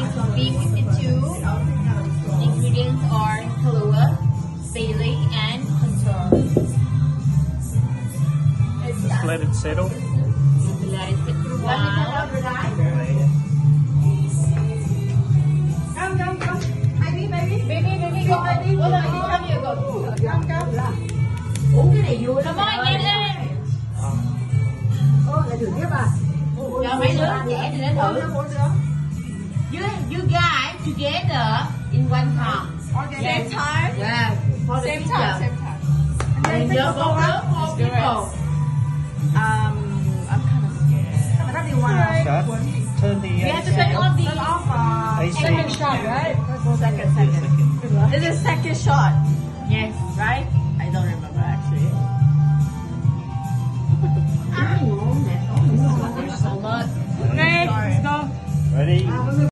Hi guys, this is B52. Ingredients are Kahlua, Bailey, and Cointreau. Just let it settle. Let it sit for a while. Come, come, come. Baby, baby. Baby, baby, go. Baby, Go, baby. go, come here, go. Come, come. Uống cái này vui lắm. Come on, get in. Ô, lại thử tiếp à? Cho mấy đứa trẻ thì đến thử. You, you guys together in one time. Same time. Yeah, for the Same teacher. time, same time. And nhớ bốn đứa, four people. Um, I'm kind of scared. What do you want? Shut. Turn the You have to turn on the Turn off. Uh, AC. second shot, right? Second, second. This is second shot, Yes. right? I don't remember actually. There's a lot. Okay, let's go. Ready?